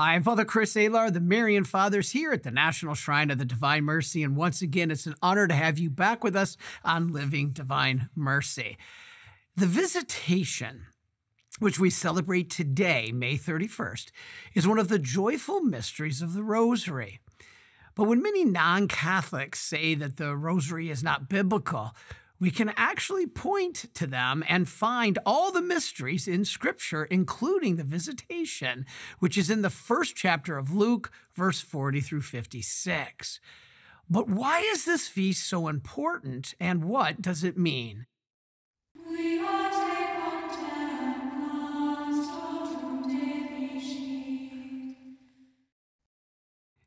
Hi, I'm Father Chris Alar, the Marian Fathers here at the National Shrine of the Divine Mercy. And once again, it's an honor to have you back with us on Living Divine Mercy. The visitation, which we celebrate today, May 31st, is one of the joyful mysteries of the Rosary. But when many non Catholics say that the Rosary is not biblical, we can actually point to them and find all the mysteries in Scripture, including the visitation, which is in the first chapter of Luke, verse 40 through 56. But why is this feast so important, and what does it mean?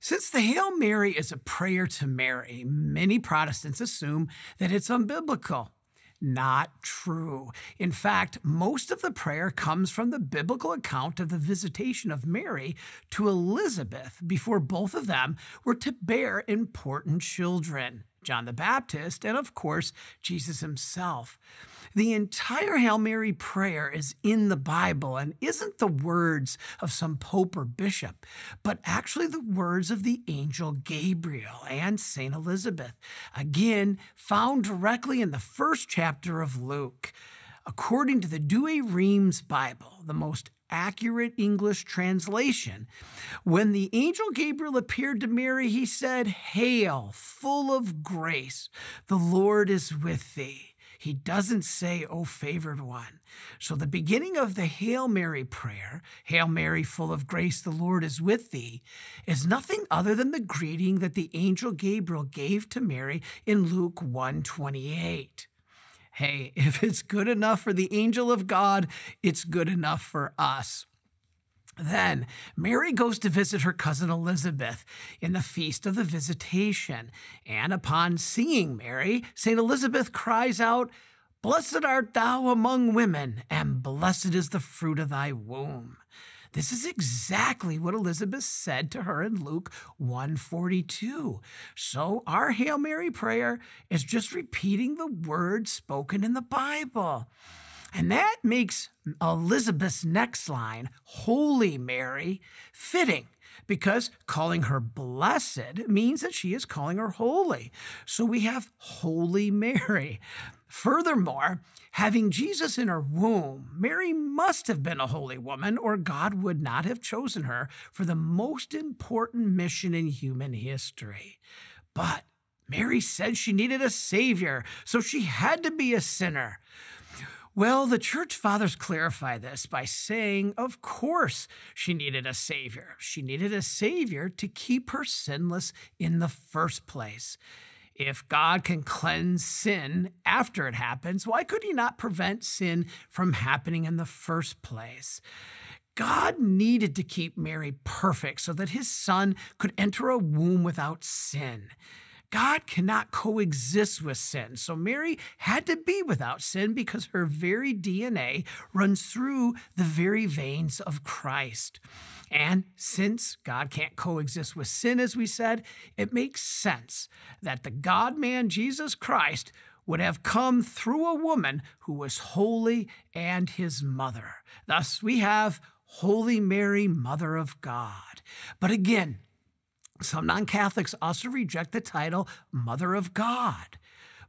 Since the Hail Mary is a prayer to Mary, many Protestants assume that it's unbiblical. Not true. In fact, most of the prayer comes from the biblical account of the visitation of Mary to Elizabeth before both of them were to bear important children. John the Baptist, and of course, Jesus himself. The entire Hail Mary prayer is in the Bible and isn't the words of some pope or bishop, but actually the words of the angel Gabriel and St. Elizabeth, again found directly in the first chapter of Luke. According to the Douay Rheims Bible, the most accurate English translation. When the angel Gabriel appeared to Mary, he said, Hail, full of grace, the Lord is with thee. He doesn't say, O favored one. So the beginning of the Hail Mary prayer, Hail Mary, full of grace, the Lord is with thee, is nothing other than the greeting that the angel Gabriel gave to Mary in Luke 128 hey, if it's good enough for the angel of God, it's good enough for us. Then Mary goes to visit her cousin Elizabeth in the feast of the visitation. And upon seeing Mary, St. Elizabeth cries out, Blessed art thou among women, and blessed is the fruit of thy womb. This is exactly what Elizabeth said to her in Luke 142. So our Hail Mary prayer is just repeating the words spoken in the Bible. And that makes Elizabeth's next line, Holy Mary, fitting because calling her blessed means that she is calling her holy. So we have Holy Mary. Furthermore, having Jesus in her womb, Mary must have been a holy woman, or God would not have chosen her for the most important mission in human history. But Mary said she needed a savior, so she had to be a sinner. Well, the church fathers clarify this by saying, of course, she needed a savior. She needed a savior to keep her sinless in the first place. If God can cleanse sin after it happens, why could He not prevent sin from happening in the first place? God needed to keep Mary perfect so that His Son could enter a womb without sin. God cannot coexist with sin. So Mary had to be without sin because her very DNA runs through the very veins of Christ. And since God can't coexist with sin, as we said, it makes sense that the God man Jesus Christ would have come through a woman who was holy and his mother. Thus, we have Holy Mary, Mother of God. But again, some non Catholics also reject the title Mother of God.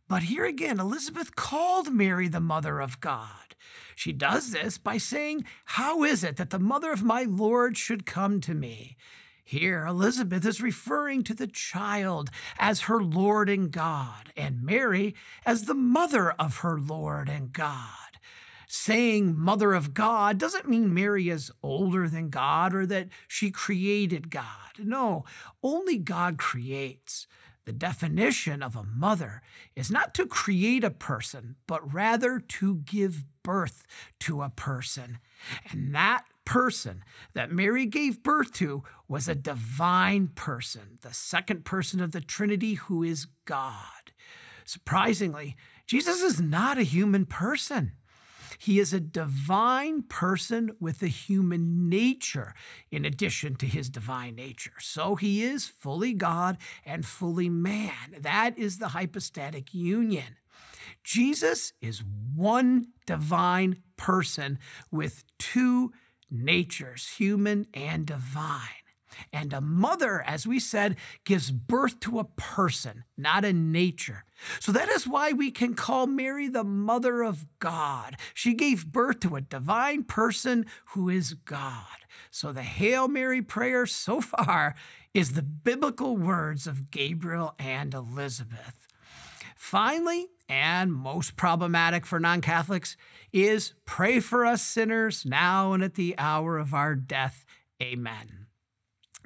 But here again, Elizabeth called Mary the Mother of God. She does this by saying, How is it that the mother of my Lord should come to me? Here, Elizabeth is referring to the child as her Lord and God, and Mary as the mother of her Lord and God saying Mother of God doesn't mean Mary is older than God or that she created God. No, only God creates. The definition of a mother is not to create a person, but rather to give birth to a person. And that person that Mary gave birth to was a divine person, the second person of the Trinity who is God. Surprisingly, Jesus is not a human person. He is a divine person with a human nature in addition to his divine nature. So he is fully God and fully man. That is the hypostatic union. Jesus is one divine person with two natures, human and divine. And a mother, as we said, gives birth to a person, not a nature. So that is why we can call Mary the mother of God. She gave birth to a divine person who is God. So the Hail Mary prayer so far is the biblical words of Gabriel and Elizabeth. Finally, and most problematic for non Catholics, is pray for us sinners now and at the hour of our death. Amen.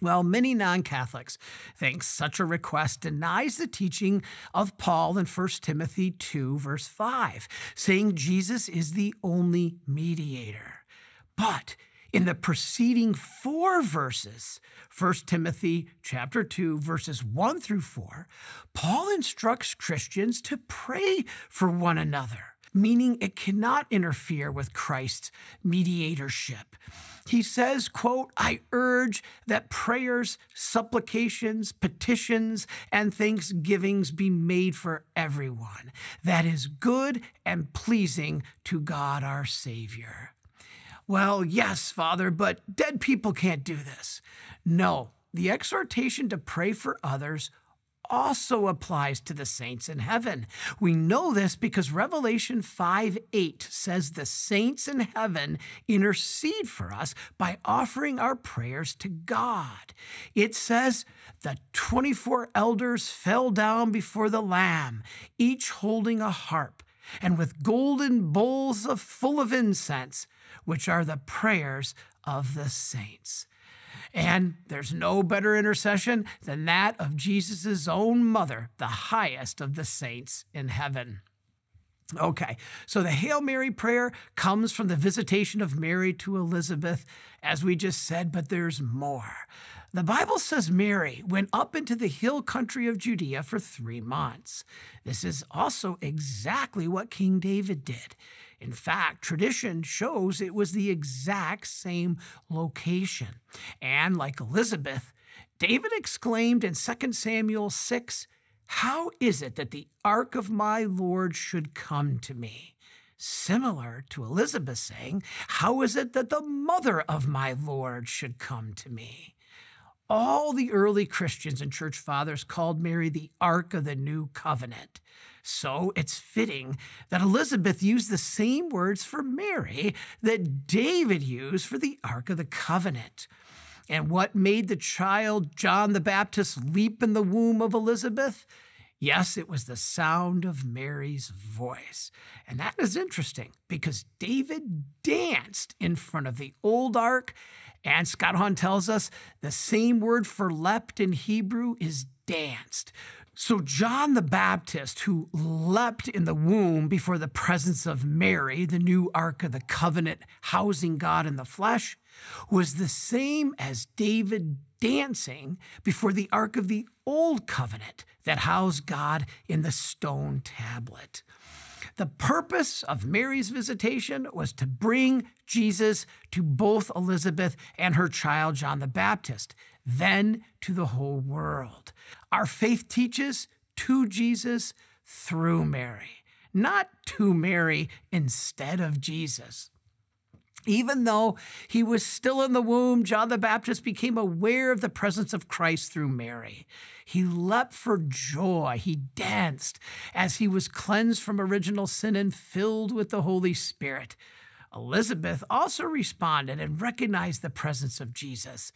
Well, many non Catholics think such a request denies the teaching of Paul in 1 Timothy 2, verse 5, saying Jesus is the only mediator. But in the preceding four verses, 1 Timothy chapter 2 verses 1 through 4, Paul instructs Christians to pray for one another, meaning it cannot interfere with Christ's mediatorship. He says, quote, I urge that prayers, supplications, petitions, and thanksgivings be made for everyone. That is good and pleasing to God our Savior. Well, yes, Father, but dead people can't do this. No, the exhortation to pray for others also applies to the saints in heaven. We know this because Revelation 5 8 says the saints in heaven intercede for us by offering our prayers to God. It says, The 24 elders fell down before the Lamb, each holding a harp, and with golden bowls full of incense which are the prayers of the saints. And there's no better intercession than that of Jesus' own mother, the highest of the saints in heaven. Okay, so the Hail Mary prayer comes from the visitation of Mary to Elizabeth, as we just said, but there's more. The Bible says Mary went up into the hill country of Judea for three months. This is also exactly what King David did. In fact, tradition shows it was the exact same location. And like Elizabeth, David exclaimed in 2 Samuel 6 How is it that the ark of my Lord should come to me? Similar to Elizabeth saying, How is it that the mother of my Lord should come to me? All the early Christians and church fathers called Mary the Ark of the New Covenant. So it's fitting that Elizabeth used the same words for Mary that David used for the Ark of the Covenant. And what made the child John the Baptist leap in the womb of Elizabeth? Yes, it was the sound of Mary's voice. And that is interesting because David danced in front of the old ark. And Scott Hahn tells us the same word for leapt in Hebrew is danced. So, John the Baptist, who leapt in the womb before the presence of Mary, the new Ark of the Covenant, housing God in the flesh, was the same as David dancing before the Ark of the Old Covenant that housed God in the stone tablet. The purpose of Mary's visitation was to bring Jesus to both Elizabeth and her child John the Baptist, then to the whole world. Our faith teaches to Jesus through Mary, not to Mary instead of Jesus. Even though he was still in the womb, John the Baptist became aware of the presence of Christ through Mary. He leapt for joy. He danced as he was cleansed from original sin and filled with the Holy Spirit. Elizabeth also responded and recognized the presence of Jesus.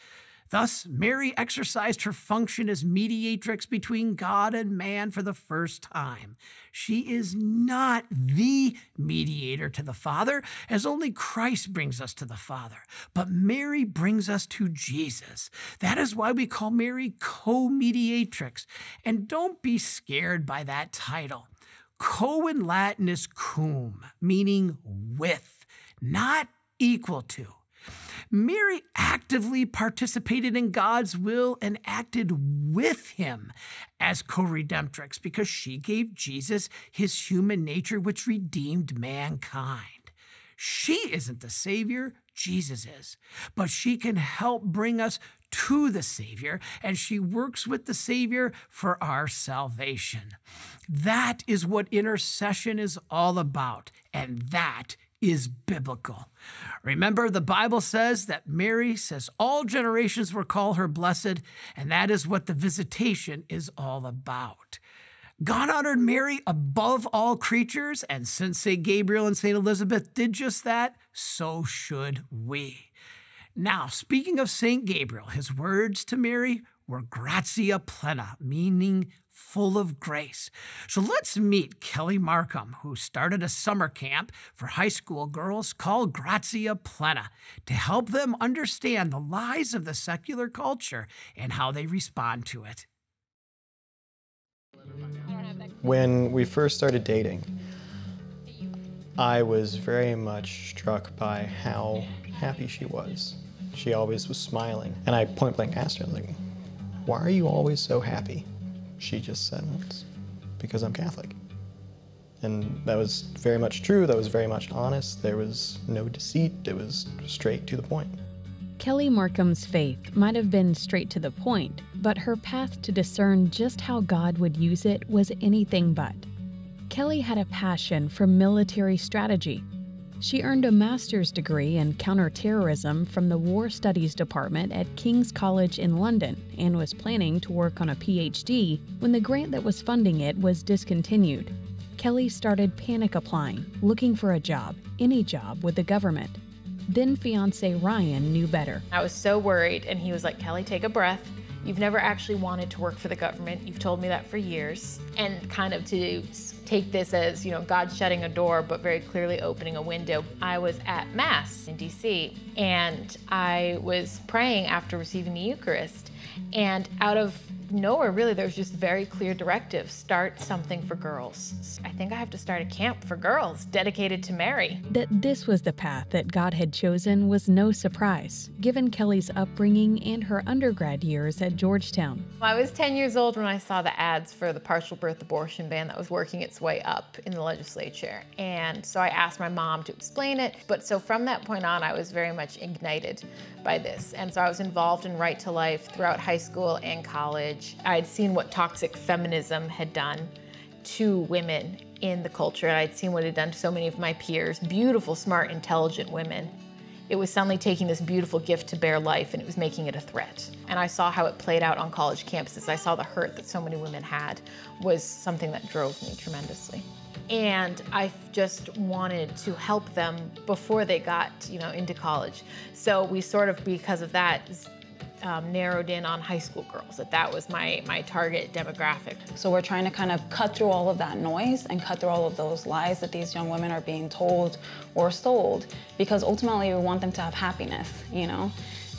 Thus, Mary exercised her function as mediatrix between God and man for the first time. She is not the mediator to the Father, as only Christ brings us to the Father, but Mary brings us to Jesus. That is why we call Mary co mediatrix. And don't be scared by that title. Co in Latin is cum, meaning with, not equal to. Mary actively participated in God's will and acted with him as co redemptrix because she gave Jesus his human nature, which redeemed mankind. She isn't the Savior, Jesus is. But she can help bring us to the Savior, and she works with the Savior for our salvation. That is what intercession is all about, and that is biblical. Remember, the Bible says that Mary says all generations will call her blessed, and that is what the visitation is all about. God honored Mary above all creatures, and since St. Gabriel and St. Elizabeth did just that, so should we. Now, speaking of St. Gabriel, his words to Mary were gratia plena, meaning full of grace. So let's meet Kelly Markham, who started a summer camp for high school girls called Gratia Plena to help them understand the lies of the secular culture and how they respond to it. When we first started dating, I was very much struck by how happy she was. She always was smiling. And I point blank asked her, like, why are you always so happy? She just said, it's because I'm Catholic. And that was very much true. That was very much honest. There was no deceit. It was straight to the point. Kelly Markham's faith might have been straight to the point, but her path to discern just how God would use it was anything but. Kelly had a passion for military strategy. She earned a master's degree in counterterrorism from the War Studies Department at King's College in London and was planning to work on a PhD when the grant that was funding it was discontinued. Kelly started panic applying, looking for a job, any job with the government. Then fiance Ryan knew better. I was so worried, and he was like, Kelly, take a breath. You've never actually wanted to work for the government. You've told me that for years. And kind of to take this as, you know, God shutting a door, but very clearly opening a window. I was at Mass in DC, and I was praying after receiving the Eucharist. And out of nowhere, really, there's just very clear directives. Start something for girls. I think I have to start a camp for girls dedicated to Mary. That this was the path that God had chosen was no surprise, given Kelly's upbringing and her undergrad years at Georgetown. I was 10 years old when I saw the ads for the partial birth abortion ban that was working its way up in the legislature. And so I asked my mom to explain it. But so from that point on, I was very much ignited by this. And so I was involved in Right to Life throughout high school and college. I had seen what toxic feminism had done to women in the culture. And I'd seen what it had done to so many of my peers, beautiful, smart, intelligent women. It was suddenly taking this beautiful gift to bear life and it was making it a threat. And I saw how it played out on college campuses. I saw the hurt that so many women had was something that drove me tremendously and I just wanted to help them before they got, you know, into college. So we sort of, because of that, um, narrowed in on high school girls, that that was my, my target demographic. So we're trying to kind of cut through all of that noise and cut through all of those lies that these young women are being told or sold, because ultimately we want them to have happiness, you know?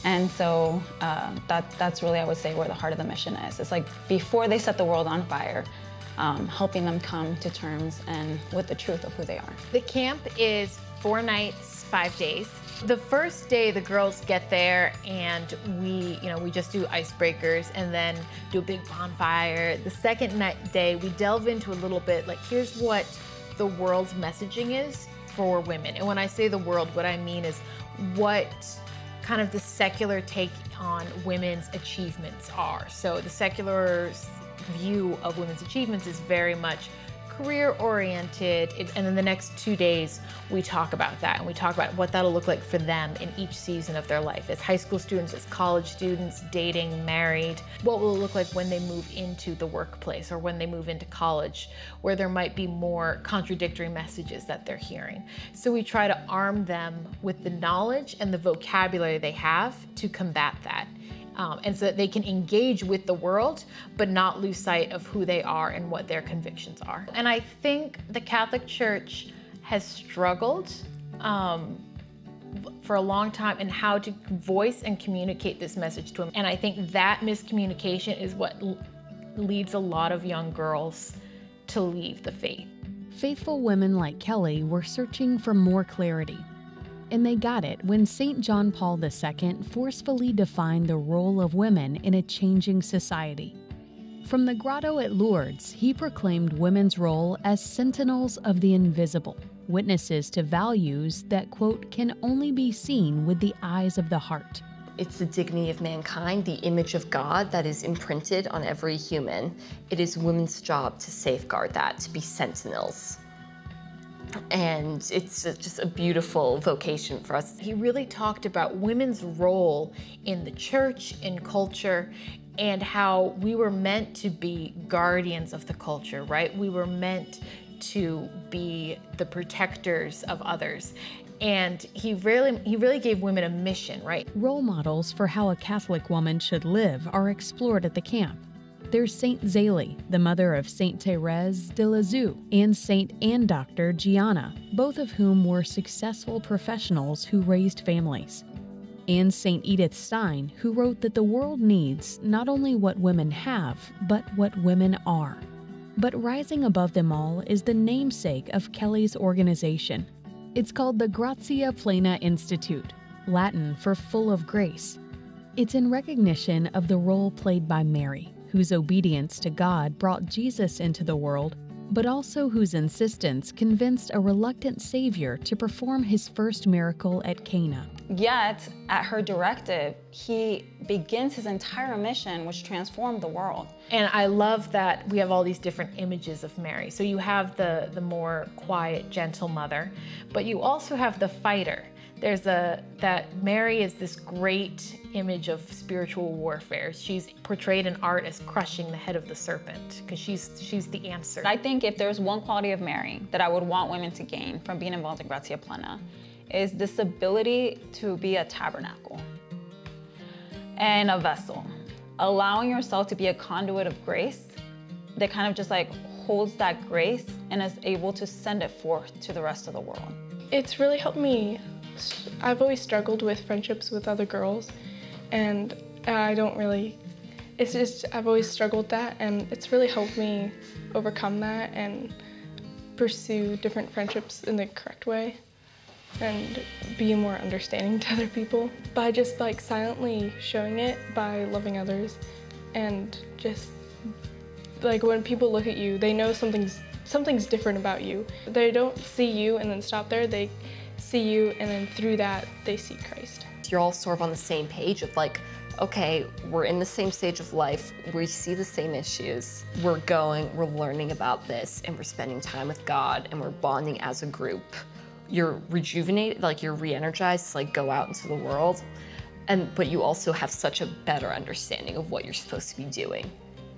And so uh, that, that's really, I would say, where the heart of the mission is. It's like before they set the world on fire, um, helping them come to terms and with the truth of who they are. The camp is four nights, five days. The first day the girls get there and we, you know, we just do icebreakers and then do a big bonfire. The second night day we delve into a little bit like here's what the world's messaging is for women. And when I say the world, what I mean is what kind of the secular take on women's achievements are. So the secular view of women's achievements is very much career oriented. And then the next two days, we talk about that and we talk about what that'll look like for them in each season of their life as high school students, as college students, dating, married. What will it look like when they move into the workplace or when they move into college, where there might be more contradictory messages that they're hearing. So we try to arm them with the knowledge and the vocabulary they have to combat that um, and so that they can engage with the world, but not lose sight of who they are and what their convictions are. And I think the Catholic Church has struggled um, for a long time in how to voice and communicate this message to them. And I think that miscommunication is what leads a lot of young girls to leave the faith. Faithful women like Kelly were searching for more clarity and they got it when St. John Paul II forcefully defined the role of women in a changing society. From the grotto at Lourdes, he proclaimed women's role as sentinels of the invisible, witnesses to values that, quote, can only be seen with the eyes of the heart. It's the dignity of mankind, the image of God that is imprinted on every human. It is women's job to safeguard that, to be sentinels. And it's just a beautiful vocation for us. He really talked about women's role in the church, in culture, and how we were meant to be guardians of the culture, right? We were meant to be the protectors of others. And he really he really gave women a mission, right? Role models for how a Catholic woman should live are explored at the camp. There's Saint Zélie, the mother of Saint Thérèse de Lisieux, and Saint Anne Doctor Gianna, both of whom were successful professionals who raised families. And Saint Edith Stein, who wrote that the world needs not only what women have, but what women are. But rising above them all is the namesake of Kelly's organization. It's called the Gratia Plena Institute, Latin for full of grace. It's in recognition of the role played by Mary, whose obedience to God brought Jesus into the world, but also whose insistence convinced a reluctant Savior to perform his first miracle at Cana. Yet, at her directive, he begins his entire mission, which transformed the world. And I love that we have all these different images of Mary. So you have the, the more quiet, gentle mother, but you also have the fighter. There's a, that Mary is this great image of spiritual warfare. She's portrayed in art as crushing the head of the serpent because she's, she's the answer. I think if there's one quality of Mary that I would want women to gain from being involved in Gratia Plena, is this ability to be a tabernacle and a vessel, allowing yourself to be a conduit of grace that kind of just like holds that grace and is able to send it forth to the rest of the world. It's really helped me. I've always struggled with friendships with other girls, and I don't really. It's just I've always struggled that, and it's really helped me overcome that and pursue different friendships in the correct way and be more understanding to other people by just like silently showing it by loving others and just like when people look at you they know something's something's different about you they don't see you and then stop there they see you and then through that they see christ you're all sort of on the same page of like okay, we're in the same stage of life, we see the same issues, we're going, we're learning about this, and we're spending time with God, and we're bonding as a group you're rejuvenated, like you're re-energized to like go out into the world. And but you also have such a better understanding of what you're supposed to be doing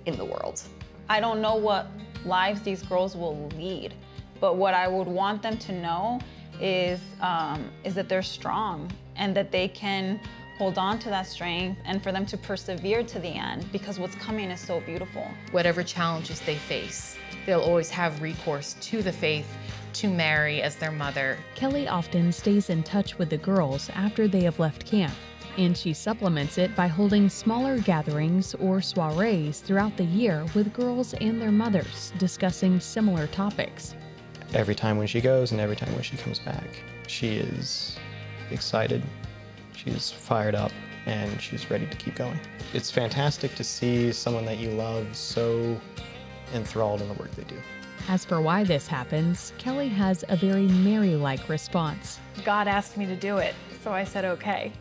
in the world. I don't know what lives these girls will lead, but what I would want them to know is um, is that they're strong and that they can hold on to that strength and for them to persevere to the end because what's coming is so beautiful. Whatever challenges they face, they'll always have recourse to the faith to Mary as their mother. Kelly often stays in touch with the girls after they have left camp, and she supplements it by holding smaller gatherings or soirees throughout the year with girls and their mothers discussing similar topics. Every time when she goes and every time when she comes back, she is excited, she's fired up, and she's ready to keep going. It's fantastic to see someone that you love so enthralled in the work they do. As for why this happens, Kelly has a very Mary like response. God asked me to do it, so I said okay.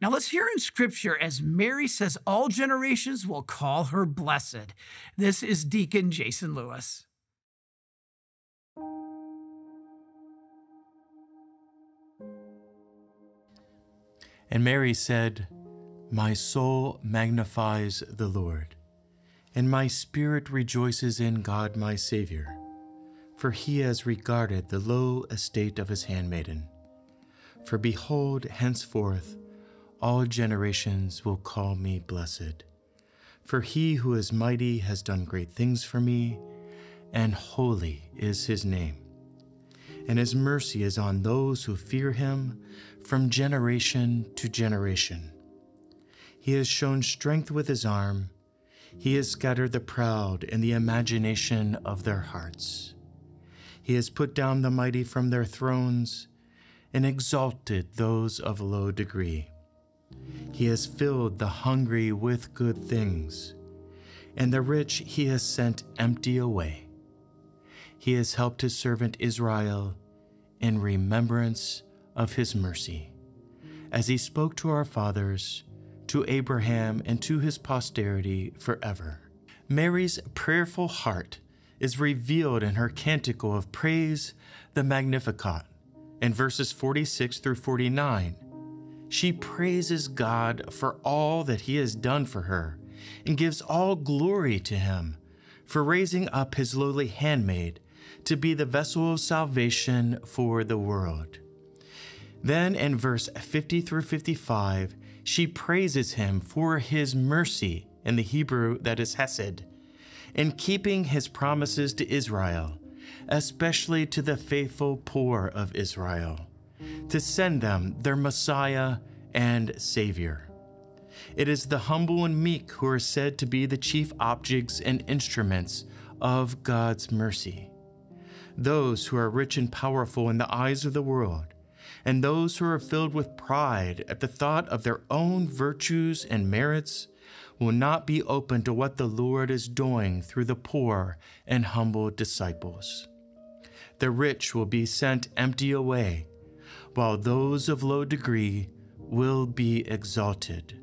Now let's hear in scripture as Mary says all generations will call her blessed. This is Deacon Jason Lewis. And Mary said, My soul magnifies the Lord and my spirit rejoices in God my Saviour, for he has regarded the low estate of his handmaiden. For behold, henceforth all generations will call me blessed. For he who is mighty has done great things for me, and holy is his name. And his mercy is on those who fear him from generation to generation. He has shown strength with his arm he has scattered the proud in the imagination of their hearts. He has put down the mighty from their thrones and exalted those of low degree. He has filled the hungry with good things, and the rich he has sent empty away. He has helped his servant Israel in remembrance of his mercy, as he spoke to our fathers to Abraham and to his posterity forever. Mary's prayerful heart is revealed in her canticle of praise, the Magnificat, in verses 46 through 49. She praises God for all that He has done for her and gives all glory to Him for raising up His lowly handmaid to be the vessel of salvation for the world. Then in verse 50 through 55, she praises Him for His mercy, in the Hebrew that is Hesed, in keeping His promises to Israel, especially to the faithful poor of Israel to send them their Messiah and Savior. It is the humble and meek who are said to be the chief objects and instruments of God's mercy. Those who are rich and powerful in the eyes of the world, and those who are filled with pride at the thought of their own virtues and merits, will not be open to what the Lord is doing through the poor and humble disciples. The rich will be sent empty away while those of low degree will be exalted.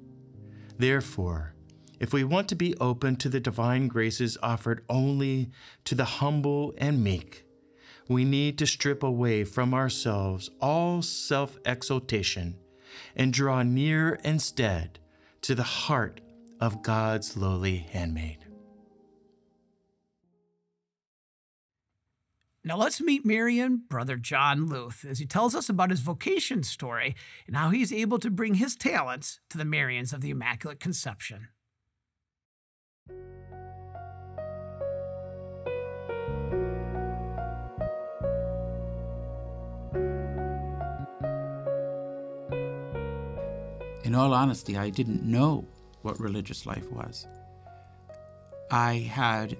Therefore, if we want to be open to the divine graces offered only to the humble and meek, we need to strip away from ourselves all self exaltation and draw near instead to the heart of God's lowly handmaid. Now let's meet Marian, brother John Luth, as he tells us about his vocation story and how he's able to bring his talents to the Marians of the Immaculate Conception. In all honesty, I didn't know what religious life was. I had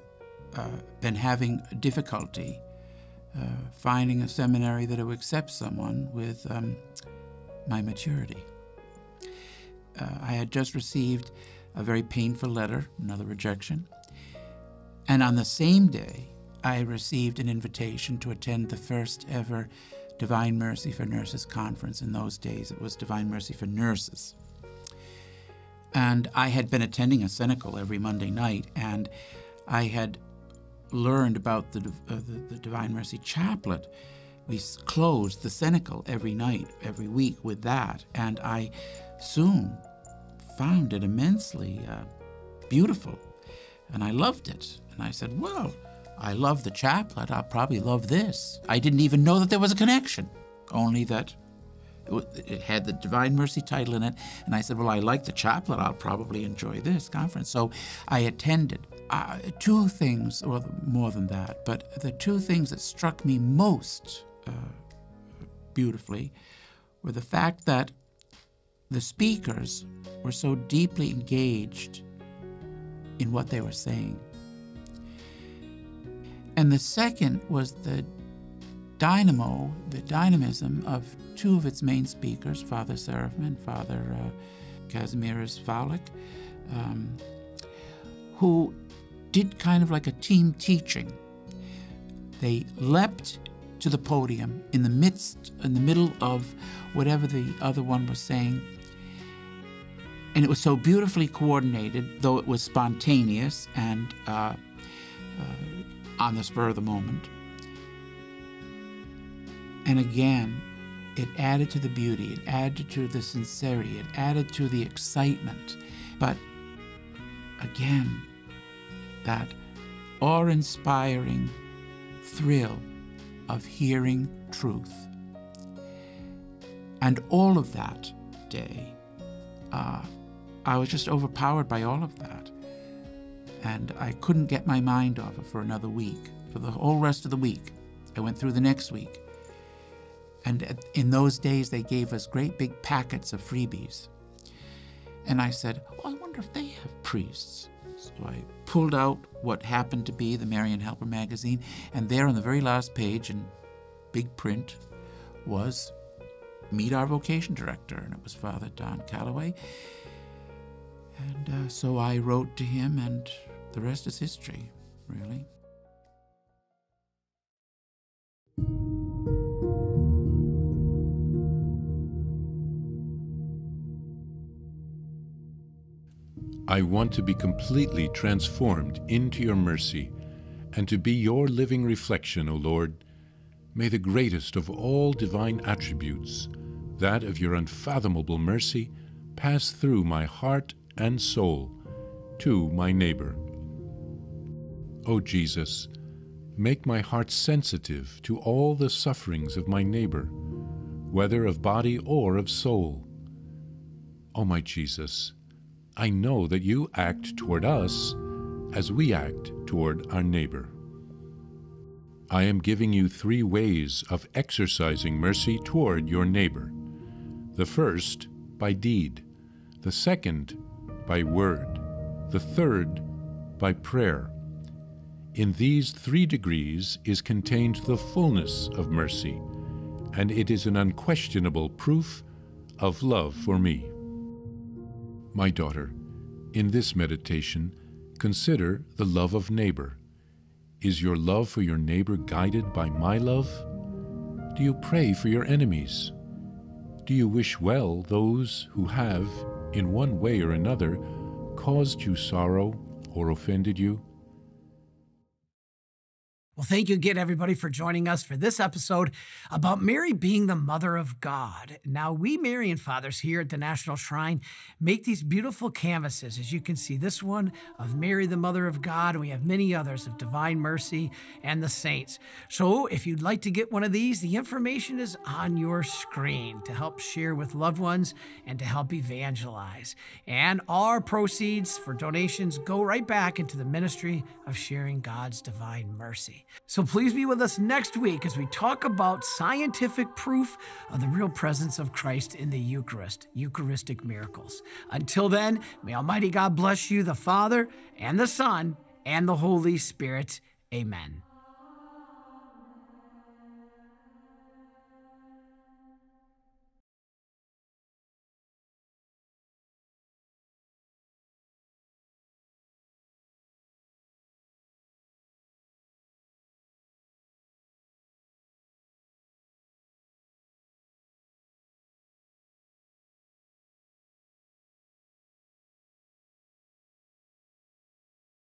uh, been having difficulty uh, finding a seminary that would accept someone with um, my maturity. Uh, I had just received a very painful letter, another rejection, and on the same day, I received an invitation to attend the first ever Divine Mercy for Nurses conference. In those days, it was Divine Mercy for Nurses. And I had been attending a cenacle every Monday night, and I had learned about the, uh, the, the, Divine Mercy Chaplet, we closed the cenacle every night, every week with that. And I soon found it immensely uh, beautiful. And I loved it. And I said, well, I love the chaplet. I'll probably love this. I didn't even know that there was a connection, only that it had the Divine Mercy title in it. And I said, Well, I like the chaplet. I'll probably enjoy this conference. So I attended. Uh, two things, or more than that, but the two things that struck me most uh, beautifully were the fact that the speakers were so deeply engaged in what they were saying. And the second was the dynamo, the dynamism of two of its main speakers, Father Seraphim and Father uh, Kazimierz um, who did kind of like a team teaching. They leapt to the podium in the midst, in the middle of whatever the other one was saying. And it was so beautifully coordinated, though it was spontaneous and uh, uh, on the spur of the moment. And again, it added to the beauty, it added to the sincerity, it added to the excitement. But again, that awe inspiring thrill of hearing truth. And all of that day, uh, I was just overpowered by all of that. And I couldn't get my mind off it for another week. For the whole rest of the week, I went through the next week. And in those days, they gave us great big packets of freebies. And I said, Oh, I wonder if they have priests. So I pulled out what happened to be the Marian Helper magazine, and there on the very last page in big print was Meet Our Vocation Director, and it was Father Don Calloway. And uh, so I wrote to him, and the rest is history, really. I want to be completely transformed into your mercy and to be your living reflection, O Lord, may the greatest of all divine attributes, that of your unfathomable mercy, pass through my heart and soul to my neighbor. O Jesus, make my heart sensitive to all the sufferings of my neighbor, whether of body or of soul. O my Jesus, I know that you act toward us as we act toward our neighbor. I am giving you three ways of exercising mercy toward your neighbor. The first, by deed, the second, by word, the third, by prayer. In these three degrees is contained the fullness of mercy, and it is an unquestionable proof of love for me. My daughter, in this meditation, consider the love of neighbor. Is your love for your neighbor guided by my love? Do you pray for your enemies? Do you wish well those who have, in one way or another, caused you sorrow or offended you? Well, thank you again, everybody, for joining us for this episode about Mary being the Mother of God. Now, we Marian fathers here at the National Shrine make these beautiful canvases, as you can see, this one of Mary, the Mother of God, we have many others of Divine Mercy and the Saints. So, if you'd like to get one of these, the information is on your screen to help share with loved ones and to help evangelize. And our proceeds for donations go right back into the ministry of sharing God's divine mercy. So please be with us next week as we talk about scientific proof of the real presence of Christ in the Eucharist, Eucharistic miracles. Until then, may Almighty God bless you, the Father, and the Son, and the Holy Spirit. Amen.